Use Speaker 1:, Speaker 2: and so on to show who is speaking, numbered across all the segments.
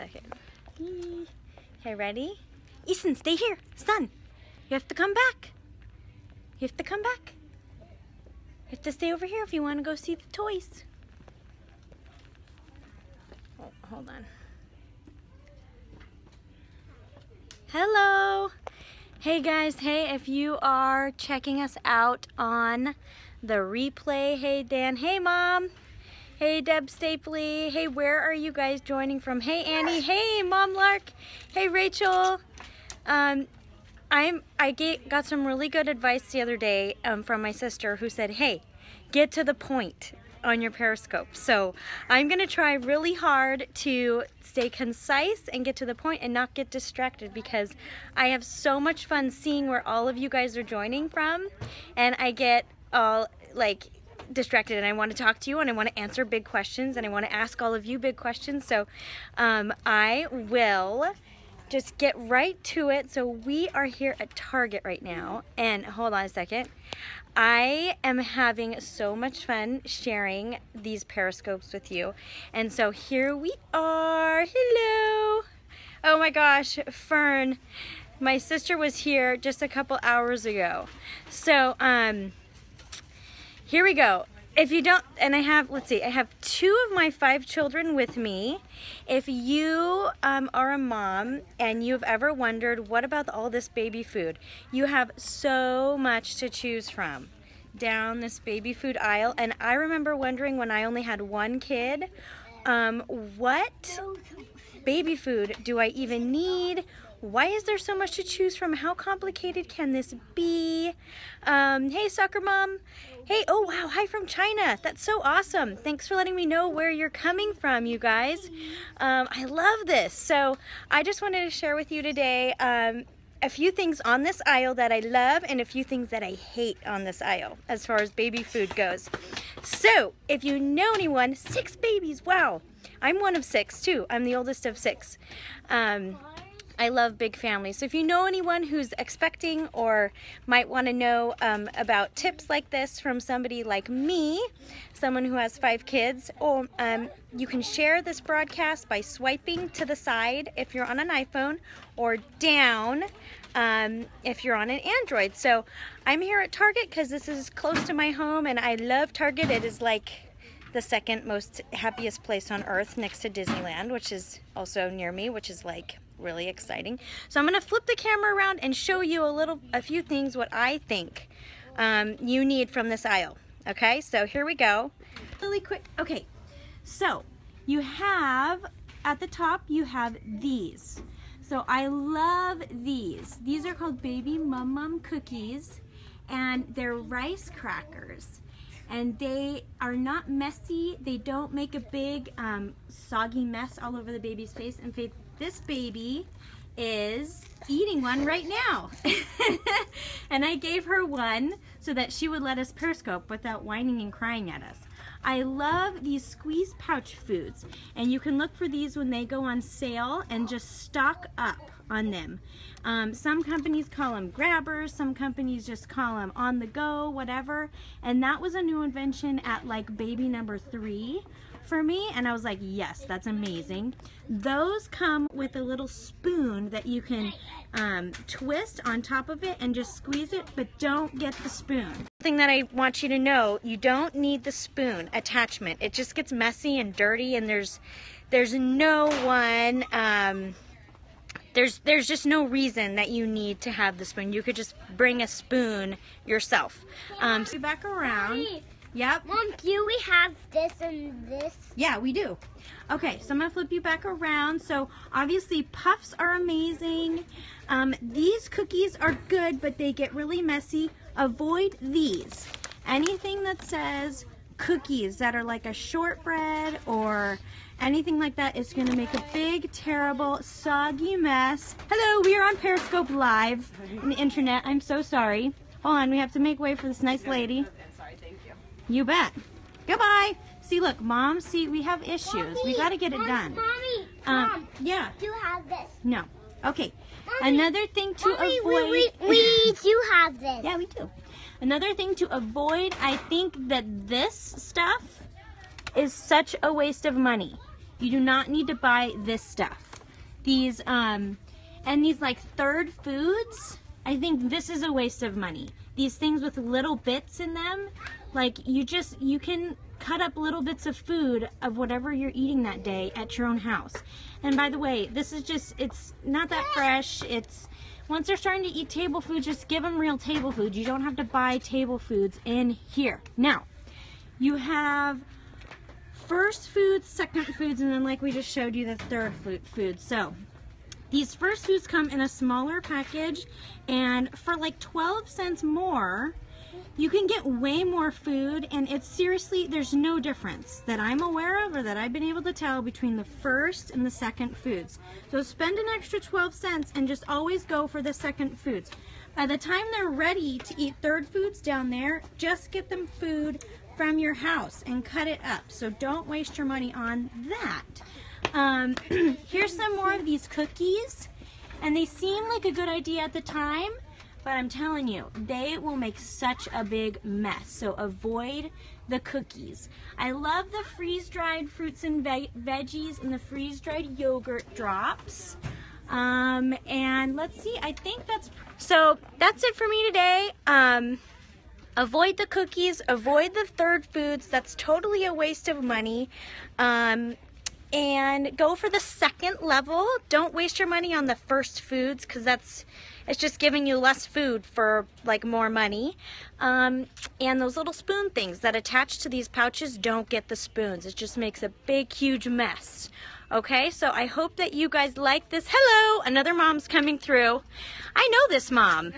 Speaker 1: Second. Okay, ready? Ethan, stay here. Son, you have to come back. You have to come back. You have to stay over here if you want to go see the toys. Oh, hold on. Hello. Hey guys, hey, if you are checking us out on the replay, hey Dan, hey mom, hey Deb Stapley, hey, where are you guys joining from? Hey Annie, hey Mom Lark, hey Rachel. Um, I'm, I get, got some really good advice the other day um, from my sister who said, hey, get to the point on your Periscope. So I'm gonna try really hard to stay concise and get to the point and not get distracted because I have so much fun seeing where all of you guys are joining from and I get all like distracted and I want to talk to you and I want to answer big questions and I want to ask all of you big questions. So um, I will just get right to it. So we are here at Target right now and hold on a second. I am having so much fun sharing these periscopes with you. And so here we are. Hello. Oh my gosh, Fern. My sister was here just a couple hours ago. So, um, here we go if you don't, and I have, let's see, I have two of my five children with me. If you um, are a mom and you've ever wondered, what about all this baby food? You have so much to choose from down this baby food aisle. And I remember wondering when I only had one kid, um, what baby food do I even need? Why is there so much to choose from? How complicated can this be? Um, hey, soccer mom. Hey, oh wow, hi from China. That's so awesome. Thanks for letting me know where you're coming from, you guys. Um, I love this. So I just wanted to share with you today um, a few things on this aisle that I love and a few things that I hate on this aisle as far as baby food goes. So if you know anyone, six babies, wow. I'm one of six too. I'm the oldest of six. Um, I love big families. So if you know anyone who's expecting or might want to know um, about tips like this from somebody like me, someone who has five kids, or um, you can share this broadcast by swiping to the side if you're on an iPhone or down um, if you're on an Android. So I'm here at Target because this is close to my home and I love Target. It is like the second most happiest place on earth next to Disneyland, which is also near me, which is like really exciting. So I'm gonna flip the camera around and show you a little, a few things what I think um, you need from this aisle. Okay, so here we go. Really quick, okay, so you have, at the top, you have these. So I love these. These are called Baby Mum Mum Cookies and they're rice crackers and they are not messy. They don't make a big um, soggy mess all over the baby's face. In fact, this baby is eating one right now. and I gave her one so that she would let us periscope without whining and crying at us. I love these squeeze pouch foods and you can look for these when they go on sale and just stock up on them. Um, some companies call them grabbers, some companies just call them on the go, whatever. And that was a new invention at like baby number three for me and I was like yes that's amazing those come with a little spoon that you can um, twist on top of it and just squeeze it but don't get the spoon thing that I want you to know you don't need the spoon attachment it just gets messy and dirty and there's there's no one um, there's there's just no reason that you need to have the spoon. You could just bring a spoon yourself. Um, so back around.
Speaker 2: Mommy,
Speaker 1: Yep.
Speaker 2: Mom, do we have this and this?
Speaker 1: Yeah, we do. Okay, so I'm gonna flip you back around. So obviously puffs are amazing. Um, these cookies are good, but they get really messy. Avoid these. Anything that says cookies that are like a shortbread or anything like that is going to make a big, terrible, soggy mess. Hello, we are on Periscope Live on the internet. I'm so sorry. Hold on, we have to make way for this nice lady.
Speaker 3: Sorry, thank you.
Speaker 1: You bet. Goodbye. See, look, Mom, see, we have issues. We got to get it done.
Speaker 2: Mommy,
Speaker 1: Um,
Speaker 2: Mom,
Speaker 1: yeah,
Speaker 2: do you have this?
Speaker 1: no. Okay.
Speaker 2: Mommy,
Speaker 1: Another thing to
Speaker 2: Mommy,
Speaker 1: avoid.
Speaker 2: we, we, we do have this.
Speaker 1: Yeah, we do. Another thing to avoid, I think that this stuff is such a waste of money. You do not need to buy this stuff. These, um, and these like third foods, I think this is a waste of money. These things with little bits in them, like you just, you can cut up little bits of food of whatever you're eating that day at your own house. And by the way, this is just, it's not that fresh. It's, once they're starting to eat table food, just give them real table food. You don't have to buy table foods in here. Now, you have first foods, second foods, and then like we just showed you, the third food. So these first foods come in a smaller package and for like 12 cents more, you can get way more food and it's seriously, there's no difference that I'm aware of or that I've been able to tell between the first and the second foods. So spend an extra 12 cents and just always go for the second foods. By the time they're ready to eat third foods down there, just get them food from your house and cut it up. So don't waste your money on that. Um, here's some more of these cookies. And they seem like a good idea at the time, but I'm telling you, they will make such a big mess. So avoid the cookies. I love the freeze-dried fruits and ve veggies and the freeze-dried yogurt drops. Um, and let's see, I think that's, so that's it for me today. Um, avoid the cookies, avoid the third foods. That's totally a waste of money. Um, and go for the second level. Don't waste your money on the first foods because that's it's just giving you less food for like more money. Um, and those little spoon things that attach to these pouches don't get the spoons. It just makes a big, huge mess. Okay, so I hope that you guys like this. Hello, another mom's coming through. I know this mom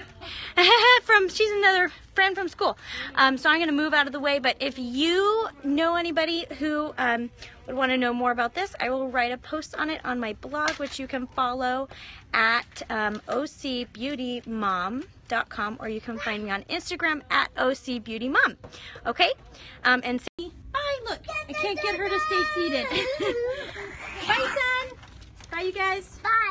Speaker 1: from she's another friend from school. Um, so I'm going to move out of the way. But if you know anybody who um, would want to know more about this, I will write a post on it on my blog, which you can follow at um, ocbeautymom.com or you can find me on Instagram at ocbeautymom. Okay, um, and see. Bye. Look, I can't get her to stay seated. Bye, son. Bye, you guys.
Speaker 2: Bye.